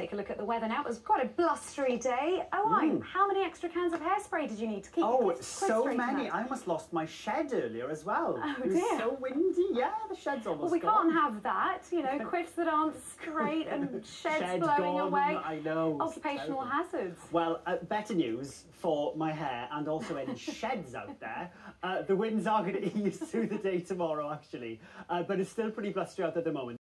take a look at the weather now. It was quite a blustery day. Oh, I, mm. how many extra cans of hairspray did you need to keep Oh, so many. Tonight? I almost lost my shed earlier as well. Oh, it was dear. so windy. Yeah, the shed's almost Well, we gone. can't have that. You know, quiffs that aren't straight and sheds Shed blowing gone, away. I know. Occupational hazards. Well, uh, better news for my hair and also any sheds out there. Uh, the winds are going to ease through the day tomorrow, actually, uh, but it's still pretty blustery out at the moment.